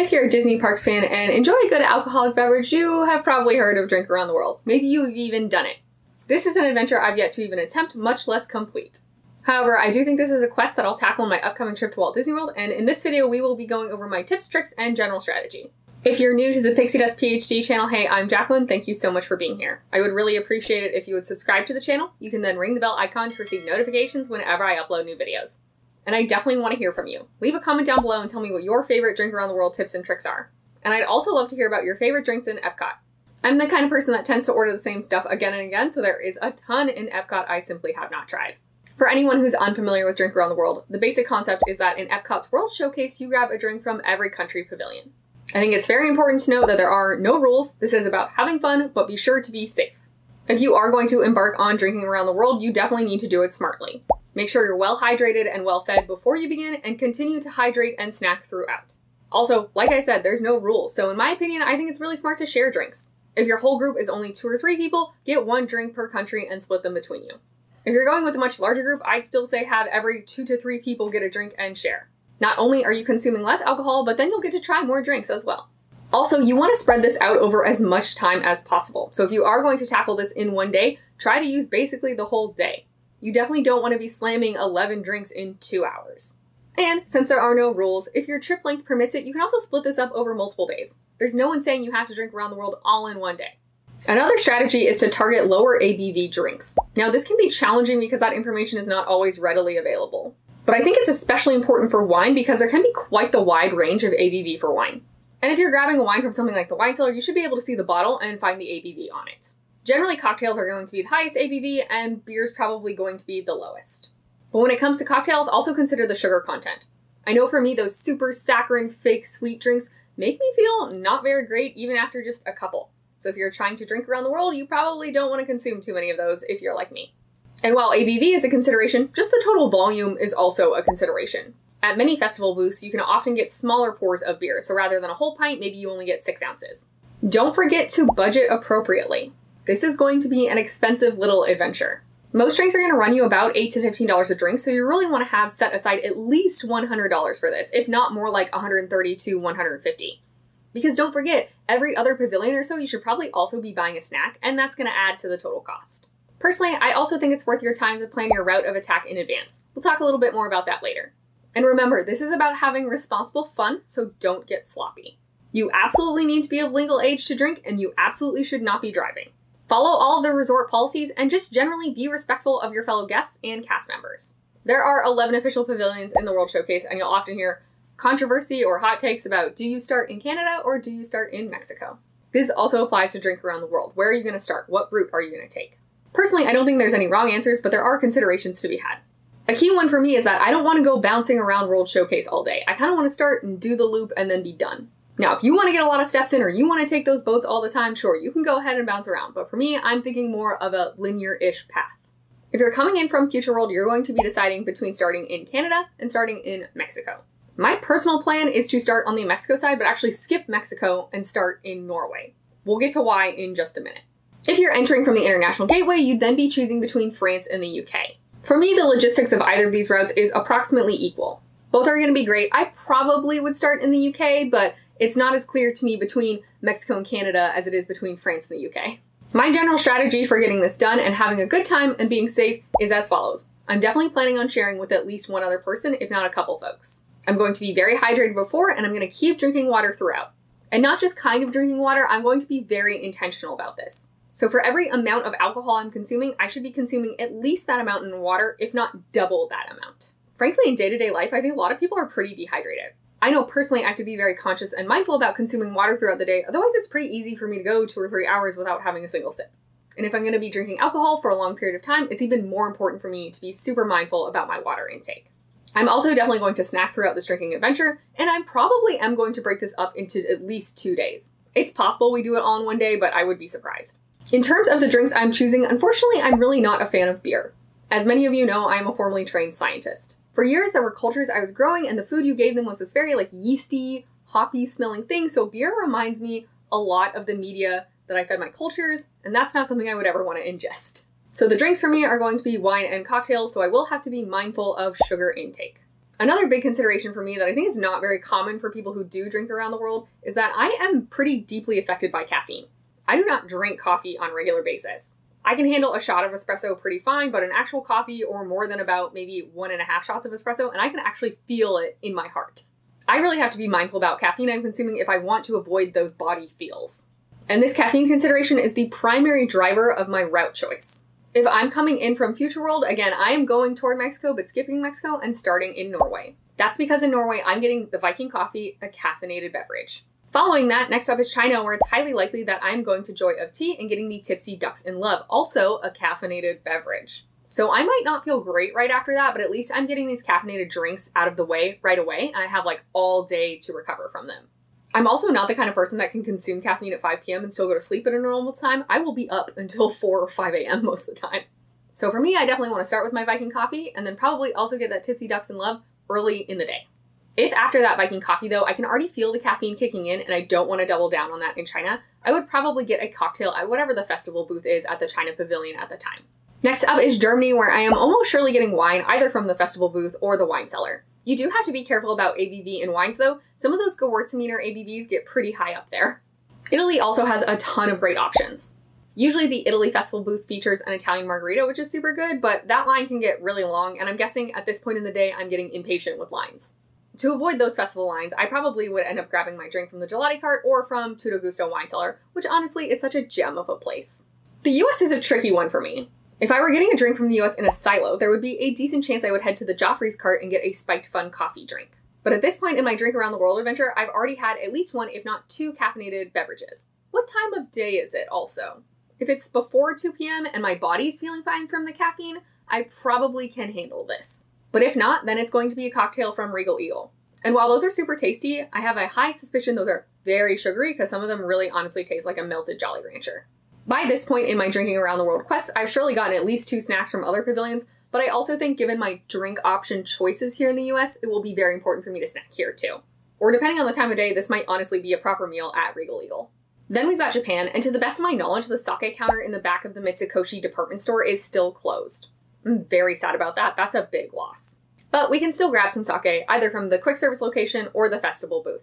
If you're a Disney Parks fan and enjoy a good alcoholic beverage, you have probably heard of Drink Around the World. Maybe you've even done it. This is an adventure I've yet to even attempt, much less complete. However, I do think this is a quest that I'll tackle in my upcoming trip to Walt Disney World, and in this video we will be going over my tips, tricks, and general strategy. If you're new to the Pixie Dust PhD channel, hey, I'm Jacqueline. Thank you so much for being here. I would really appreciate it if you would subscribe to the channel. You can then ring the bell icon to receive notifications whenever I upload new videos. And I definitely want to hear from you. Leave a comment down below and tell me what your favorite Drink Around the World tips and tricks are. And I'd also love to hear about your favorite drinks in Epcot. I'm the kind of person that tends to order the same stuff again and again, so there is a ton in Epcot I simply have not tried. For anyone who's unfamiliar with Drink Around the World, the basic concept is that in Epcot's World Showcase, you grab a drink from every country pavilion. I think it's very important to note that there are no rules. This is about having fun, but be sure to be safe. If you are going to embark on drinking around the world, you definitely need to do it smartly. Make sure you're well hydrated and well fed before you begin, and continue to hydrate and snack throughout. Also, like I said, there's no rules, so in my opinion, I think it's really smart to share drinks. If your whole group is only two or three people, get one drink per country and split them between you. If you're going with a much larger group, I'd still say have every two to three people get a drink and share. Not only are you consuming less alcohol, but then you'll get to try more drinks as well. Also, you want to spread this out over as much time as possible. So if you are going to tackle this in one day, try to use basically the whole day. You definitely don't want to be slamming 11 drinks in two hours. And since there are no rules, if your trip length permits it, you can also split this up over multiple days. There's no one saying you have to drink around the world all in one day. Another strategy is to target lower ABV drinks. Now, this can be challenging because that information is not always readily available. But I think it's especially important for wine because there can be quite the wide range of ABV for wine. And if you're grabbing a wine from something like the wine cellar, you should be able to see the bottle and find the ABV on it. Generally, cocktails are going to be the highest ABV, and beer's probably going to be the lowest. But when it comes to cocktails, also consider the sugar content. I know for me, those super saccharine, fake sweet drinks make me feel not very great even after just a couple. So if you're trying to drink around the world, you probably don't want to consume too many of those if you're like me. And while ABV is a consideration, just the total volume is also a consideration. At many festival booths, you can often get smaller pours of beer, so rather than a whole pint, maybe you only get six ounces. Don't forget to budget appropriately. This is going to be an expensive little adventure. Most drinks are going to run you about 8 to $15 a drink, so you really want to have set aside at least $100 for this, if not more like 130 to 150. Because don't forget, every other pavilion or so, you should probably also be buying a snack, and that's going to add to the total cost. Personally, I also think it's worth your time to plan your route of attack in advance. We'll talk a little bit more about that later. And remember, this is about having responsible fun, so don't get sloppy. You absolutely need to be of legal age to drink, and you absolutely should not be driving. Follow all of the resort policies and just generally be respectful of your fellow guests and cast members. There are 11 official pavilions in the World Showcase, and you'll often hear controversy or hot takes about do you start in Canada or do you start in Mexico? This also applies to drink around the world. Where are you going to start? What route are you going to take? Personally, I don't think there's any wrong answers, but there are considerations to be had. A key one for me is that I don't want to go bouncing around World Showcase all day. I kind of want to start and do the loop and then be done. Now, if you want to get a lot of steps in or you want to take those boats all the time, sure, you can go ahead and bounce around. But for me, I'm thinking more of a linear-ish path. If you're coming in from Future World, you're going to be deciding between starting in Canada and starting in Mexico. My personal plan is to start on the Mexico side, but actually skip Mexico and start in Norway. We'll get to why in just a minute. If you're entering from the International Gateway, you'd then be choosing between France and the UK. For me, the logistics of either of these routes is approximately equal. Both are going to be great. I probably would start in the UK, but it's not as clear to me between Mexico and Canada as it is between France and the UK. My general strategy for getting this done and having a good time and being safe is as follows. I'm definitely planning on sharing with at least one other person, if not a couple folks. I'm going to be very hydrated before and I'm going to keep drinking water throughout. And not just kind of drinking water, I'm going to be very intentional about this. So for every amount of alcohol I'm consuming, I should be consuming at least that amount in water, if not double that amount. Frankly, in day to day life, I think a lot of people are pretty dehydrated. I know personally I have to be very conscious and mindful about consuming water throughout the day, otherwise, it's pretty easy for me to go two or three hours without having a single sip. And if I'm going to be drinking alcohol for a long period of time, it's even more important for me to be super mindful about my water intake. I'm also definitely going to snack throughout this drinking adventure, and I probably am going to break this up into at least two days. It's possible we do it all in one day, but I would be surprised. In terms of the drinks I'm choosing, unfortunately, I'm really not a fan of beer. As many of you know, I am a formally trained scientist. For years, there were cultures I was growing, and the food you gave them was this very like yeasty, hoppy smelling thing. So beer reminds me a lot of the media that I fed my cultures, and that's not something I would ever want to ingest. So the drinks for me are going to be wine and cocktails, so I will have to be mindful of sugar intake. Another big consideration for me that I think is not very common for people who do drink around the world is that I am pretty deeply affected by caffeine. I do not drink coffee on a regular basis. I can handle a shot of espresso pretty fine, but an actual coffee or more than about maybe one and a half shots of espresso, and I can actually feel it in my heart. I really have to be mindful about caffeine I'm consuming if I want to avoid those body feels. And this caffeine consideration is the primary driver of my route choice. If I'm coming in from Future World, again, I am going toward Mexico, but skipping Mexico and starting in Norway. That's because in Norway, I'm getting the Viking coffee, a caffeinated beverage. Following that, next up is China, where it's highly likely that I'm going to Joy of Tea and getting the Tipsy Ducks in Love, also a caffeinated beverage. So I might not feel great right after that, but at least I'm getting these caffeinated drinks out of the way right away, and I have like all day to recover from them. I'm also not the kind of person that can consume caffeine at 5 p.m. and still go to sleep at a normal time. I will be up until 4 or 5 a.m. most of the time. So for me, I definitely want to start with my Viking coffee and then probably also get that Tipsy Ducks in Love early in the day. If after that Viking coffee, though, I can already feel the caffeine kicking in and I don't want to double down on that in China, I would probably get a cocktail at whatever the festival booth is at the China Pavilion at the time. Next up is Germany, where I am almost surely getting wine either from the festival booth or the wine cellar. You do have to be careful about ABV in wines though. Some of those Gewürztraminer ABVs get pretty high up there. Italy also has a ton of great options. Usually the Italy Festival booth features an Italian margarita, which is super good, but that line can get really long, and I'm guessing at this point in the day I'm getting impatient with lines. To avoid those festival lines, I probably would end up grabbing my drink from the Gelati cart or from Tutto Gusto Wine Cellar, which honestly is such a gem of a place. The US is a tricky one for me. If I were getting a drink from the US in a silo, there would be a decent chance I would head to the Joffrey's cart and get a spiked fun coffee drink. But at this point in my drink around the world adventure, I've already had at least one, if not two, caffeinated beverages. What time of day is it also? If it's before 2 p.m. and my body's feeling fine from the caffeine, I probably can handle this. But if not, then it's going to be a cocktail from Regal Eagle. And while those are super tasty, I have a high suspicion those are very sugary because some of them really honestly taste like a melted Jolly Rancher. By this point in my drinking around the world quest, I've surely gotten at least two snacks from other pavilions, but I also think given my drink option choices here in the US, it will be very important for me to snack here too. Or depending on the time of day, this might honestly be a proper meal at Regal Eagle. Then we've got Japan, and to the best of my knowledge, the sake counter in the back of the Mitsukoshi department store is still closed. I'm very sad about that. That's a big loss. But we can still grab some sake, either from the quick service location or the festival booth.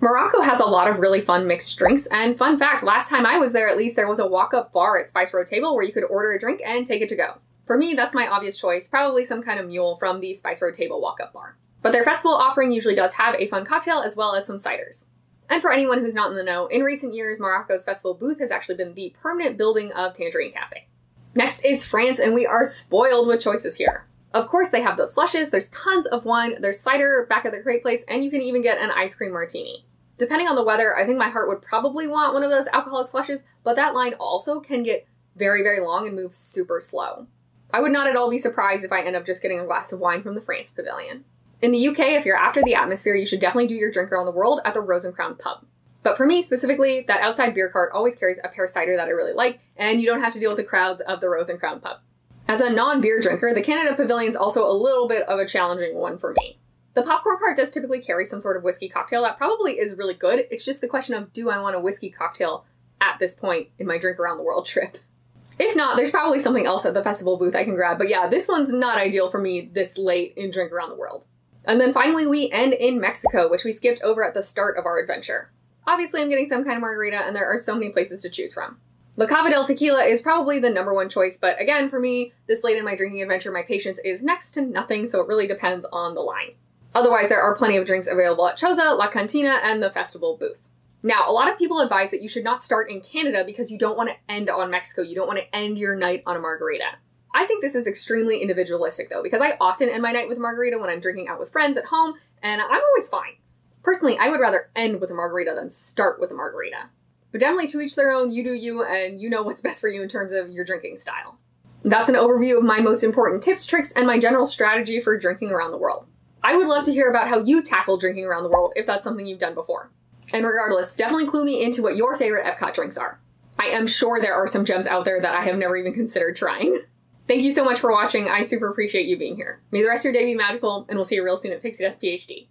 Morocco has a lot of really fun mixed drinks, and fun fact, last time I was there at least, there was a walk-up bar at Spice Road Table where you could order a drink and take it to go. For me, that's my obvious choice, probably some kind of mule from the Spice Road Table walk-up bar. But their festival offering usually does have a fun cocktail as well as some ciders. And for anyone who's not in the know, in recent years, Morocco's festival booth has actually been the permanent building of Tangerine Cafe. Next is France, and we are spoiled with choices here. Of course, they have those slushes, there's tons of wine, there's cider back at the great place, and you can even get an ice cream martini. Depending on the weather, I think my heart would probably want one of those alcoholic slushes, but that line also can get very, very long and move super slow. I would not at all be surprised if I end up just getting a glass of wine from the France Pavilion. In the UK, if you're after the atmosphere, you should definitely do your drink around the world at the Rose and Crown pub. But for me specifically, that outside beer cart always carries a pear cider that I really like, and you don't have to deal with the crowds of the Rose and Crown pub. As a non beer drinker, the Canada Pavilion is also a little bit of a challenging one for me. The popcorn cart does typically carry some sort of whiskey cocktail that probably is really good. It's just the question of do I want a whiskey cocktail at this point in my drink around the world trip? If not, there's probably something else at the festival booth I can grab, but yeah, this one's not ideal for me this late in drink around the world. And then finally, we end in Mexico, which we skipped over at the start of our adventure. Obviously, I'm getting some kind of margarita, and there are so many places to choose from. La Cava del Tequila is probably the number one choice, but again, for me, this late in my drinking adventure, my patience is next to nothing, so it really depends on the line. Otherwise, there are plenty of drinks available at Choza, La Cantina, and the festival booth. Now, a lot of people advise that you should not start in Canada because you don't want to end on Mexico. You don't want to end your night on a margarita. I think this is extremely individualistic though, because I often end my night with margarita when I'm drinking out with friends at home, and I'm always fine. Personally, I would rather end with a margarita than start with a margarita. But definitely to each their own, you do you, and you know what's best for you in terms of your drinking style. That's an overview of my most important tips, tricks, and my general strategy for drinking around the world. I would love to hear about how you tackle drinking around the world if that's something you've done before. And regardless, definitely clue me into what your favorite Epcot drinks are. I am sure there are some gems out there that I have never even considered trying. Thank you so much for watching. I super appreciate you being here. May the rest of your day be magical, and we'll see you real soon at Pixie Dust PhD.